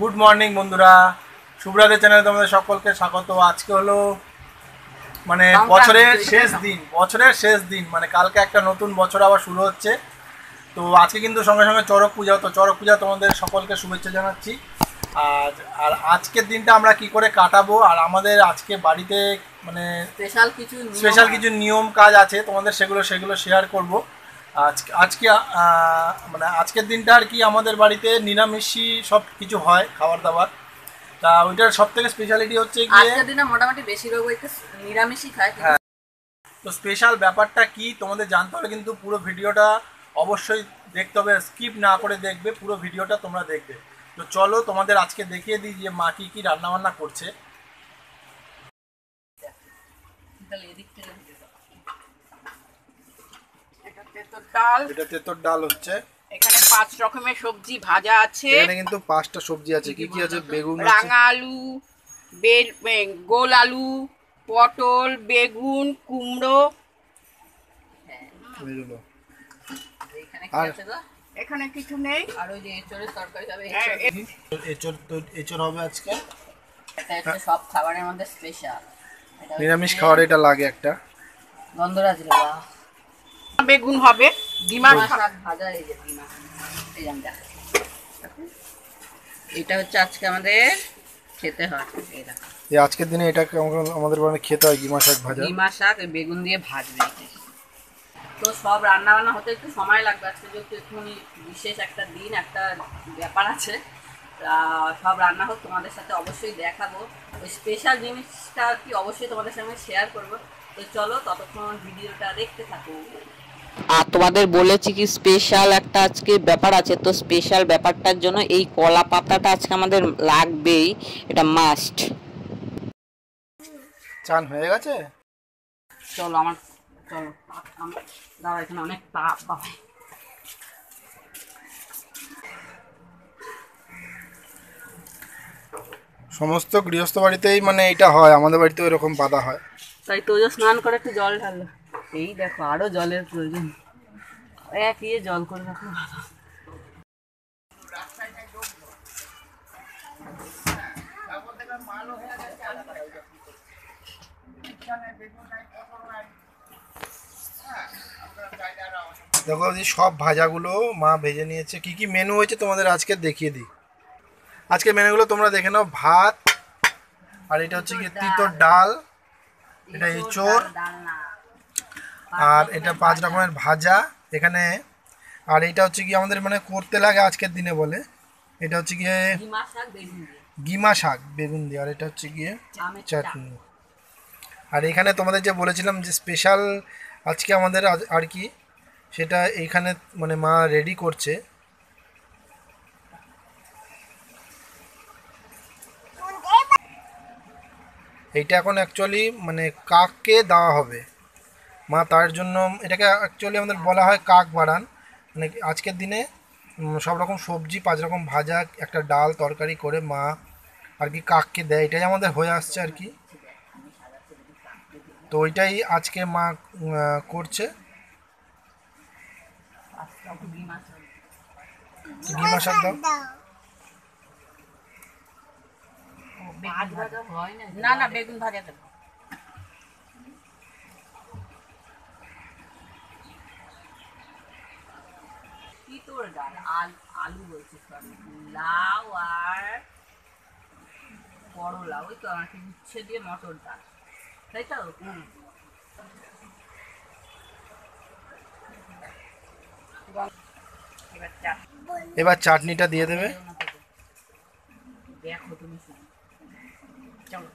Good morning বন্ধুরা। শুভরাদের চ্যানেলে তোমাদের সকলকে স্বাগত। আজকে হলো মানে বছরের শেষ দিন বছরের শেষ দিন। মানে কালকে একটা নতুন বছর আবার শুরু হচ্ছে। তো আজকে কিন্তু সঙ্গে সঙ্গে চড়ক পূজা তো চড়ক পূজা তোমাদের সকলকে শুভেচ্ছা জানাচ্ছি। আর আর আজকের দিনটা আমরা কি করে কাটাবো? আর আমাদের আজকে বাড়িতে মানে স্পেশাল কিছু স্পেশাল কিছু নিয়ম কাজ আছে। তোমাদের সেগুলো সেগুলো শেয়ার করব। আজকে আজকে মানে আজকের দিনটা আর কি আমাদের বাড়িতে নিরামিষই সব কিছু হয় খাবার দাবার। তা ওইটার সব থেকে স্পেশালিটি হচ্ছে আজকের দিনে মোটামুটি বেশিরভাগ একটু নিরামিষই খায় হ্যাঁ। তো স্পেশাল ব্যাপারটা কি তোমাদের জানতে হলে কিন্তু পুরো ভিডিওটা অবশ্যই দেখতে হবে স্কিপ না করে দেখবে পুরো ভিডিওটা তোমরা দেখবে। তো চলো তোমাদের আজকে দেখিয়ে দিই যে মা কি কি রান্না বান্না করছে এদিক থেকে তেঁতুল ডাল। এটা তেতর ডাল হচ্ছে। এখানে পাঁচ রকমের সবজি ভাজা আছে। এখানে কিন্তু পাঁচটা সবজি আছে। কি কি আছে? বেগুন রাঙা আলু বেল গোল আলু পটল বেগুন কুমড়ো। এখানে কিছু নেই। আর ওই যে এঁচড়ের তরকারি হবে এচোর তো এচোর হবে আজকে। এটা সব খাবারের মধ্যে স্পেশাল নিরামিষ খাবার এটা লাগে একটা। গন্ধরাজ বেগুন হবে ডিমা ডিমা শাক ভাজা এই যে ডিমা। এটা হচ্ছে আজকে আমাদের খেতে হয় এই দেখো। এই আজকের দিনে এটা আমাদের বাড়ি খেতে হয় ডিমা শাক ভাজা? ডিমা শাক বেগুন দিয়ে ভাজবে এটা। তো সব রান্না বান্না হতে একটু সময় লাগবে আজকে যেহেতু একটুখানি বিশেষ একটা দিন একটা ব্যাপার আছে। সব রান্না হোক তোমাদের সাথে অবশ্যই দেখাবো। ওই স্পেশাল জিনিসটা আর কি অবশ্যই তোমাদের সঙ্গে শেয়ার করব। তো চলো ততক্ষণ ভিডিওটা দেখতে থাকো। আর তোমাদের বলেছি কি স্পেশাল একটা আজকে ব্যাপার আছে তো স্পেশাল ব্যাপারটার জন্য এই কলা পাতাটা আজকে আমাদের লাগবেই এটা মাস্ট চান হয়ে গেছে? চলো আমার চলো দাঁড়া এখানে অনেক তাপ বাবা। সমস্ত গৃহস্থ বাড়িতেই মানে এটা হয় আমাদের বাড়িতেও এরকম পাতা হয়। তাই তোজো স্নান করে একটু জল ঢাললো এই দেখো আরও জলের প্রয়োজন। এক ইয়ে জল করে রাখো। দেখো এই সব ভাজাগুলো মা ভেজে নিয়েছে। কি কি মেনু হয়েছে তোমাদের আজকে দেখিয়ে দিই। আজকে মেনুগুলো তোমরা দেখে নাও ভাত আর এটা হচ্ছে কি তিতর ডাল এটা এঁচোড় আর এটা পাঁচ রকমের ভাজা এখানে আর এটা হচ্ছে কি আমাদের মানে করতে লাগে আজকের দিনে বলে। এটা হচ্ছে গিয়ে গিমা শাক বেগুন দিয়ে। আর এটা হচ্ছে গিয়ে চাটনি। আর এখানে তোমাদের যে বলেছিলাম যে স্পেশাল আজকে আমাদের আর কি সেটা এইখানে মানে মা রেডি করছে। এইটা এখন অ্যাকচুয়ালি মানে কাককে দেওয়া হবে। মা তার জন্য, এটাকে অ্যাকচুয়ালি আমাদের বলা হয় কাক বাড়ান মানে আজকের দিনে সব রকম সবজি, পাঁচ রকম ভাজা, একটা ডাল তরকারি করে মা আর কি কাককে দেয়। এটাই আমাদের হয়ে আসছে আর কি। তো ওইটাই আজকে মা করছে। না না, বেগুন ভাজা দেবো। তোর ডাল আলু sorry। লাউ আর করলা ওই তো আমাকে উচ্ছে দিয়ে মটর ডাল। তাই তো? এবার এবার চাটনিটা দিয়ে দেবে। দেখো তুমি চলো।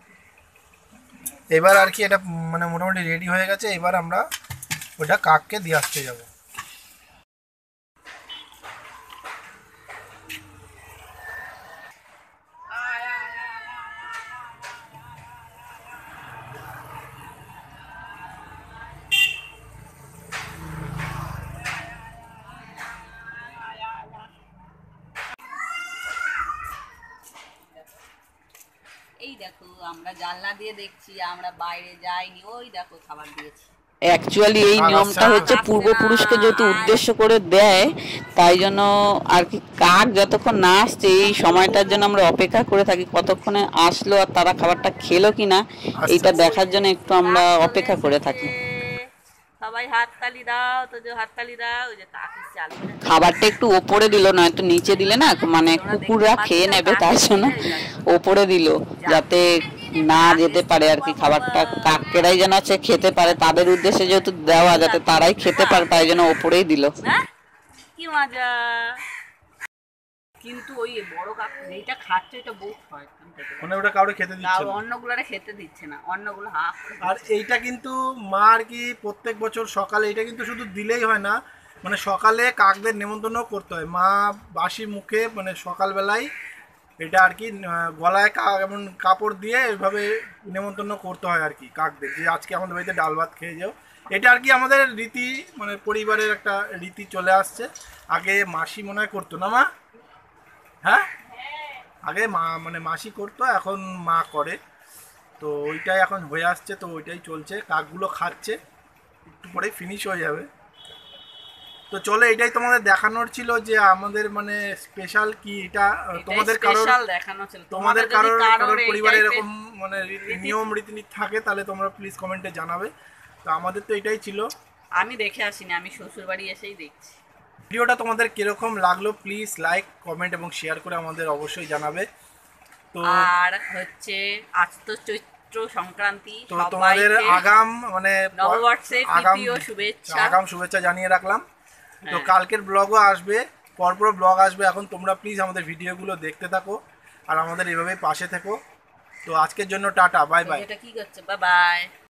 এবার আর কি এটা মানে মোটামুটি রেডি হয়ে গেছে। এবার আমরা ওটা কাককে দিয়ে আসতে যাব। দেখো আমরা জানলা দিয়ে দেখছি আমরা বাইরে যাইনি ওই দেখো খাবার দিয়েছি। অ্যাকচুয়ালি এই নিয়মটা হচ্ছে পূর্বপুরুষকে যেহেতু উদ্দেশ্য করে দেয় তাই জন্য আর কি কাক যতক্ষণ না আসছে এই সময়টার জন্য আমরা অপেক্ষা করে থাকি কতক্ষণে আসলো আর তারা খাবারটা খেলো কিনা এইটা দেখার জন্য একটু আমরা অপেক্ষা করে থাকি। সবাই হাততালি দাও তো যে হাততালি দাও ওই যে কাক ভাজা খাবারটা একটু ওপরে দিল নয়তো নিচে দিলে না মানে কুকুররা খেয়ে নেবে তার জন্য। ওপরে দিল যাতে না যেতে পারে আর কি খাবারটা কাকেরাই যেন আছে খেতে পারে তাদের উদ্দেশ্যে যেহেতু দেওয়া যাতে তারাই খেতে পারে তাই জন্য ওপরেই দিল। হ্যাঁ? কি মজা। কিন্তু ওই বড় কাক যেইটা খাচ্ছে ওইটা বহুত হয়। মানে ওটা কাউকে খেতে দিচ্ছে না। অন্যগুলোরে খেতে দিচ্ছে না অন্যগুলো হা করে আর এইটা কিন্তু মা আর কি প্রত্যেক বছর সকালে এটা কিন্তু শুধু দিলেই হয় না মানে সকালে কাকদের নেমন্তন্ন করতে হয়। মা বাসি মুখে মানে সকালবেলায় এটা আর কি গলায় কা এমন কাপড় দিয়ে এইভাবে নেমন্তন্ন করতে হয় আর কি কাকদের। যে আজকে আমাদের বাড়িতে ডাল ভাত খেয়ে যাও। এটা আর কি আমাদের রীতি মানে পরিবারের একটা রীতি চলে আসছে। আগে মাসি মনে হয় করতো না মা? হ্যাঁ? আগে মা মানে মাসি করতো এখন মা করে। তো ওইটাই এখন হয়ে আসছে তো ওইটাই চলছে কাকগুলো খাচ্ছে একটু পরেই ফিনিশ হয়ে যাবে। তো চলো এটাই তোমাদের দেখানোর ছিল যে আমাদের মানে স্পেশাল কি এটা তোমাদের কারোর দেখানো ছিল। তোমাদের কারোর কারোর পরিবারে এরকম মানে নিয়ম রীতিনীতি থাকে তাহলে তোমরা প্লিজ কমেন্টে জানাবে। তো আমাদের তো এটাই ছিল। আমি দেখে আসিনি আমি শ্বশুর বাড়ি এসেই দেখছি। ভিডিওটা তোমাদের কীরকম লাগল প্লিজ লাইক কমেন্ট এবং শেয়ার করে আমাদের অবশ্যই জানাবে। তো আর হচ্ছে আজ তো চৈত্র সংক্রান্তি তো তোমাদের আগাম মানে নববর্ষের আগাম শুভেচ্ছা। আগাম শুভেচ্ছা জানিয়ে রাখলাম। তো হ্যাঁ। কালকের ব্লগও আসবে পরপর ব্লগ আসবে। এখন তোমরা প্লিজ আমাদের ভিডিওগুলো দেখতে থাকো আর আমাদের এভাবেই পাশে থেকো। তো আজকের জন্য টাটা বাই বাই এটা কি করছে? Bye bye